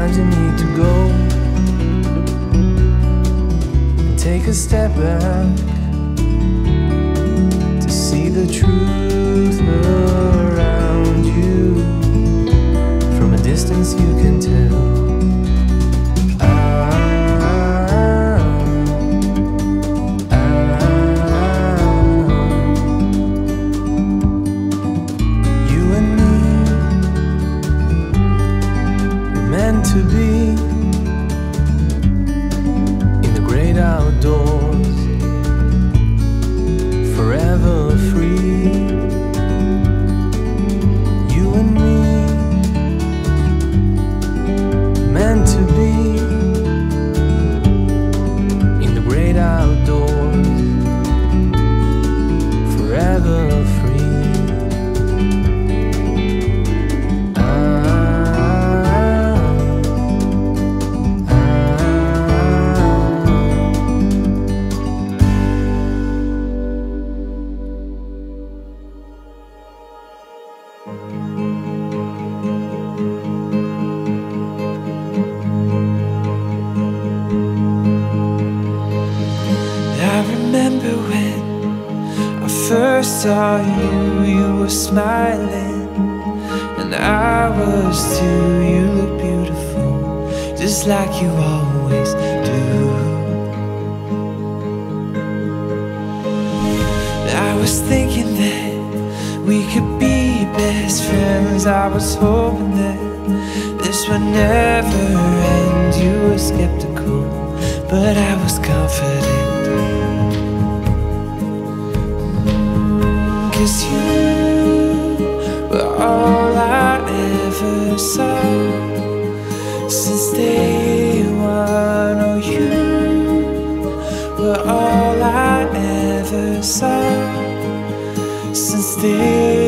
Sometimes you need to go. And take a step back to see the truth first saw you, you were smiling, and I was too. You look beautiful, just like you always do. I was thinking that we could be best friends. I was hoping that this would never end. You were skeptical, but I was confident. Cause you were all I ever saw since day one. Oh, you were all I ever saw since day